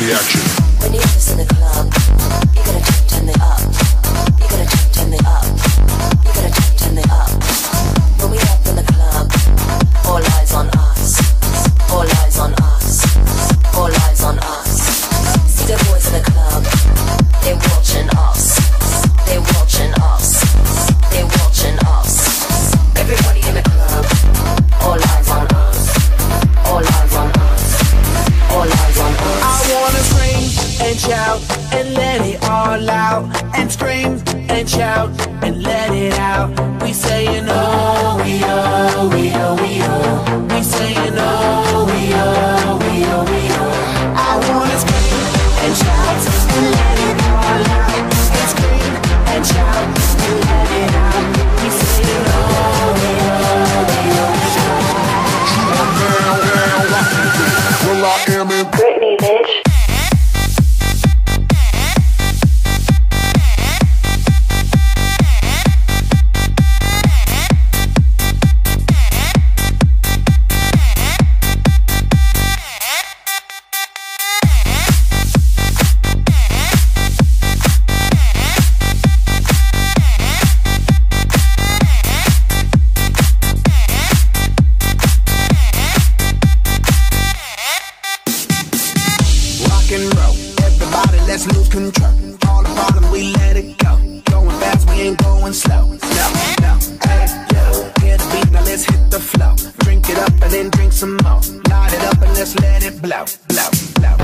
reaction. When you're in the club, you gotta turn, turn it up. You gotta turn, turn it up. Scream and shout and let it out. We saying oh we oh we oh we oh. We saying oh and roll. Everybody, let's lose control. All the bottom, we let it go. Going fast, we ain't going slow. No, no, hey, yo. Hear the beat, now let's hit the flow. Drink it up and then drink some more. Light it up and let's let it blow, blow, blow.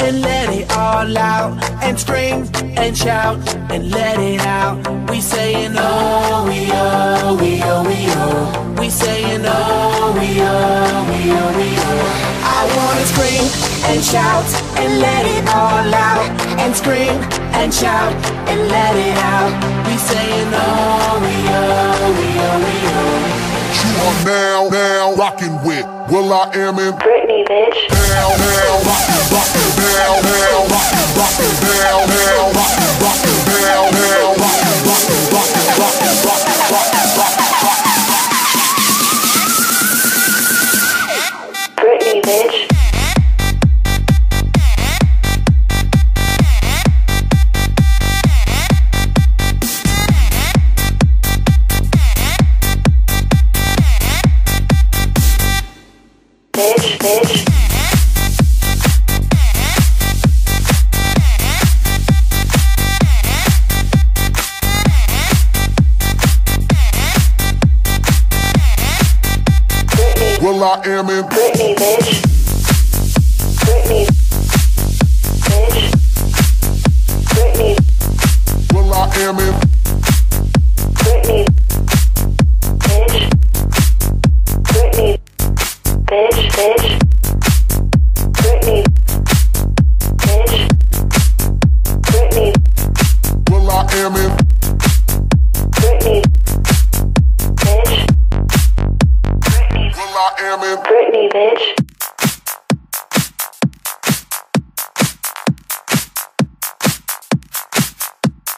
And let it all out and scream and shout and let it out. We saying oh we oh we oh we oh. We saying oh we oh we oh we oh. I wanna scream and shout and let it all out and scream and shout and let it out. We saying oh we oh we oh we oh. Now, now rocking with. will.i.am in. Britney, bitch. Now, now, rockin', rockin', now, now, rockin', rockin', now, now, will.i.am in. Britney, bitch. Britney, bitch. Britney, Well, I am in. Britney, bitch. Britney, bitch, bitch. Britney, bitch. Britney, Well, I am in. Britney, bitch.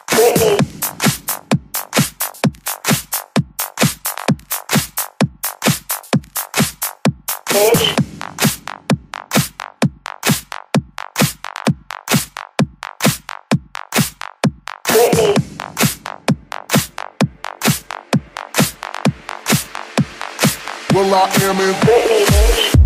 Britney, bitch. Britney, Well, I am in. Britney, bitch.